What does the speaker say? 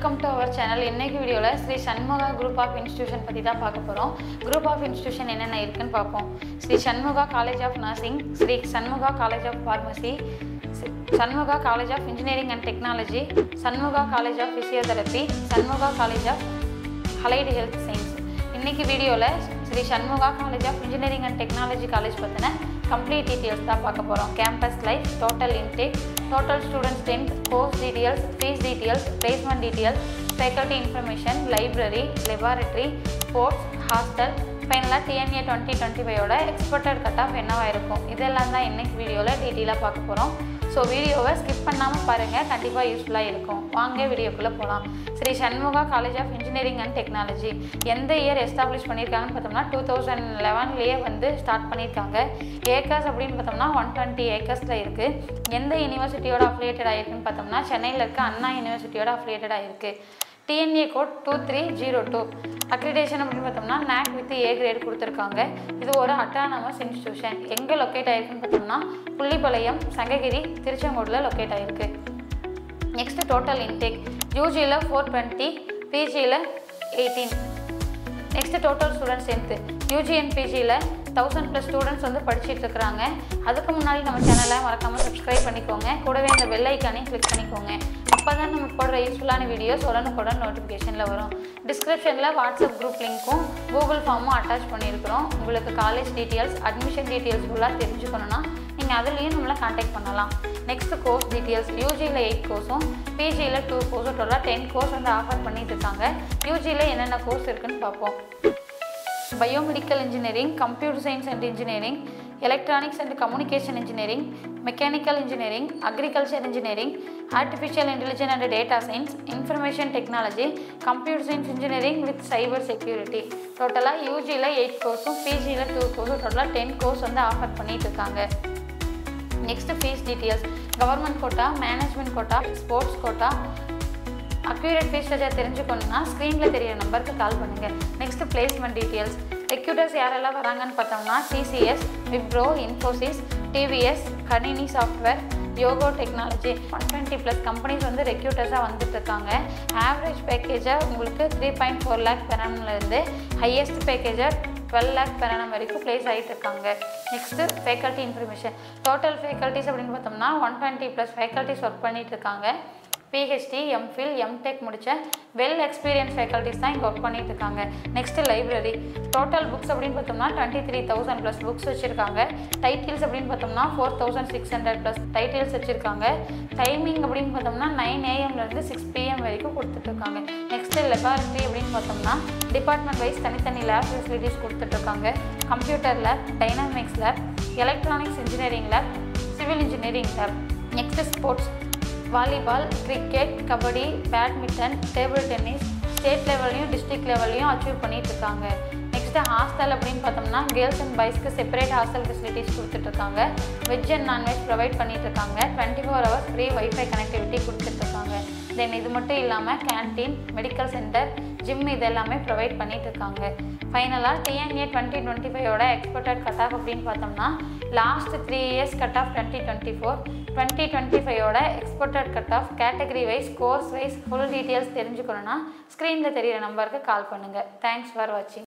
Welcome to our channel இன்னைக்கு வீடியோவில் Sri Shanmuga group of institution பற்றி தான் பார்க்க போகிறோம் குரூப் ஆஃப் இன்ஸ்டியூஷன் என்னென்ன இருக்குன்னு பார்ப்போம். Sri Shanmuga college of nursing Sri Shanmuga college of pharmacy Shanmuga college of engineering and technology Shanmuga college of physiotherapy Shanmuga college of allied health science இன்னைக்கு வீடியோவில் Sri Shanmuga college of engineering and technology college பற்றின complete details தான் பார்க்க போகிறோம் campus life total intake total student strength course details fees details placement details faculty information library laboratory sports hostel ஃபைனலாக DNA twenty twenty ஃபைவோட expected cut off என்னவாக இருக்கும்? இதெல்லாம் தான் இன்னைக்கு வீடியோவில் டீட்டெயிலாக பார்க்க போகிறோம் ஸோ வீடியோவை ஸ்கிப் பண்ணாமல் பாருங்கள் கண்டிப்பாக யூஸ்ஃபுல்லாக இருக்கும். வாங்க வீடியோக்குள்ளே போகலாம் Sri Shanmuga college of engineering and technology எந்த இயர் எஸ்டாப்ளிஷ் பண்ணியிருக்காங்கன்னு பார்த்தோம்னா டூ தௌசண்ட் லெவன்லேயே வந்து ஸ்டார்ட் பண்ணியிருக்காங்க. ஏக்கர்ஸ் அப்படின்னு பார்த்தோம்னா ஒன் டுவெண்ட்டி ஏக்கர்ஸில் இருக்குது எந்த யூனிவர்சிட்டியோட அஃபிலியேட்டட் ஆகிருக்குன்னு பார்த்தோம்னா சென்னையில் இருக்க அண்ணா யூனிவர்சிட்டியோட அஃபிலியேட்டட் ஆகிருக்கு TNEA code two three zero two accreditation அப்படின்னு பார்த்தோம்னா நேக் வித் ஏ கிரேட் கொடுத்துருக்காங்க. இது ஒரு அட்டானமஸ் இன்ஸ்டியூஷன் எங்கே லொக்கேட் ஆகிருக்குன்னு பார்த்தோம்னா புள்ளிப்பாளையம் சங்ககிரி திருச்செங்கோடில் லொக்கேட் ஆகிருக்கு நெக்ஸ்ட் டோட்டல் இன்டேக் யூஜியில் four twenty பிஜியில் eighteen next total student strength UG and பிஜியில் thousand plus students வந்து படிச்சுட்டு இருக்கிறாங்க. அதுக்கு முன்னாடி நம்ம சேனலை மறக்காமல் சப்ஸ்கிரைப் பண்ணிக்கோங்க. கூடவே அந்த பெல் ஐக்கானையும் கிளிக் பண்ணிக்கோங்க. அப்போ தான் நம்ம போடுற யூஸ்ஃபுல்லான வீடியோஸ் உடனுக்குடன் நோட்டிஃபிகேஷனில் வரும். டிஸ்கிரிப்ஷனில் வாட்ஸ்அப் குரூப் லிங்க்கும் கூகுள் ஃபார்மும் அட்டாச் பண்ணியிருக்கிறோம். உங்களுக்கு காலேஜ் டீட்டெயில்ஸ் அட்மிஷன் டீட்டெயில்ஸ் ஃபுல்லாக தெரிஞ்சுக்கணுன்னா நீங்கள் அதுலேயும் நம்மளை காண்டாக்ட் பண்ணலாம். நெக்ஸ்ட் கோர்ஸ் டீட்டெயில்ஸ் யூஜியில் எயிட் கோர்ஸும் பிஜியில் டூ கோர்ஸும் டோட்டலாக டென் கோர்ஸ் வந்து ஆஃபர் பண்ணிட்டு இருக்காங்க. யூஜியில் என்னென்ன கோர்ஸ் இருக்குன்னு பார்ப்போம். Biomedical engineering computer science and engineering electronics and communication engineering mechanical engineering agriculture engineering artificial intelligence and data science information technology computer science engineering with cyber security டோட்டலாக யூஜியில் eight கோர்ஸும் பிஜியில் டூ கோர்ஸும் டோட்டலாக டென் கோர்ஸ் வந்து offer பண்ணிட்டு இருக்காங்க. Next fees details government quota management quota sports quota accurate fees தெரிஞ்சுக்கணுன்னா தெரிஞ்சுக்கணும்னா ஸ்க்ரீனில் தெரியிற நம்பருக்கு கால் பண்ணுங்கள் நெக்ஸ்ட் பிளேஸ்மெண்ட் டீட்டெயில்ஸ் ரெக்யூட்டர்ஸ் யாரெல்லாம் வராங்கன்னு பார்த்தோம்னா சிசிஎஸ் விப்ரோ இன்ஃபோசிஸ் டிவிஎஸ் கணினி software யோகோ technology one twenty plus companies வந்து ரெக்யூட்டர்ஸாக வந்துட்டு இருக்காங்க. ஆவரேஜ் பேக்கேஜாக உங்களுக்கு த்ரீ பாயிண்ட் ஃபோர் லேக் பெறம்லேருந்து ஹையஸ்ட் பேக்கேஜாக டுவெல் லேக் பெரானம் வரைக்கும் ப்ளேஸ் ஆகிட்டு இருக்காங்க. Next faculty information total faculties அப்படின்னு பார்த்தோம்னா one twenty plus faculties work பண்ணிகிட்டு இருக்காங்க. பிஹெச்டி எம்ஃபில் எம்டெக் முடித்த வெல் எக்ஸ்பீரியன்ஸ் ஃபேக்கல்ட்டிஸ் தான் இங்கே ஒர்க் பண்ணிட்டு இருக்காங்க நெக்ஸ்ட்டு லைப்ரரி டோட்டல் புக்ஸ் அப்படின்னு பார்த்தோம்னா twenty three thousand plus books வச்சுருக்காங்க. டைட்டில்ஸ் அப்படின்னு பார்த்தோம்னா four thousand six hundred plus titles வச்சுருக்காங்க. டைமிங் அப்படின்னு பார்த்தோம்னா நைன் ஏஎம்லேருந்து சிக்ஸ் பிஎம் வரைக்கும் கொடுத்துட்ருக்காங்க நெக்ஸ்ட்டு லெபார்ட்ரி அப்படின்னு பார்த்தோம்னா டிபார்ட்மெண்ட் வைஸ் தனித்தனி லேப் ஃபெசிலிட்டிஸ் கொடுத்துட்ருக்காங்க computer lab dynamics lab electronics engineering lab civil engineering lab next sports volleyball cricket kabaddi badminton table tennis state லெவல்லையும் டிஸ்ட்ரிக்ட் லெவல்லையும் அச்சீவ் பண்ணிட்டு இருக்காங்க. நெக்ஸ்ட்டு ஹாஸ்டல் அப்படின்னு பார்த்தோம்னா கேர்ள்ஸ் அண்ட் பாய்ஸ்க்கு செப்பரேட் ஹாஸ்டல் ஃபெசிலிட்டிஸ் கொடுத்துட்ருக்காங்க. Veg and non veg provide பண்ணிட்டு இருக்காங்க twenty four hours free wifi connectivity கொடுத்துட்ருக்காங்க. தென் இது மட்டும் இல்லாமல் கேன்டீன் மெடிக்கல் சென்டர் ஜிம் இது எல்லாமே ப்ரொவைட் பண்ணிகிட்ருக்காங்க ஃபைனலாக டிஎன்ஏ டுவெண்ட்டி டுவெண்ட்டி ஃபைவோட எக்ஸ்போர்ட்டட் கட் ஆஃப் அப்படின்னு பார்த்தோம்னா last three years cut off twenty twenty four twenty twenty ஃபைவோட expected cut off category wise course wise full details தெரிஞ்சுக்கணுன்னா ஸ்க்ரீனில் தெரியிற நம்பருக்கு கால் பண்ணுங்கள் தேங்க்ஸ் ஃபார் வாட்சிங்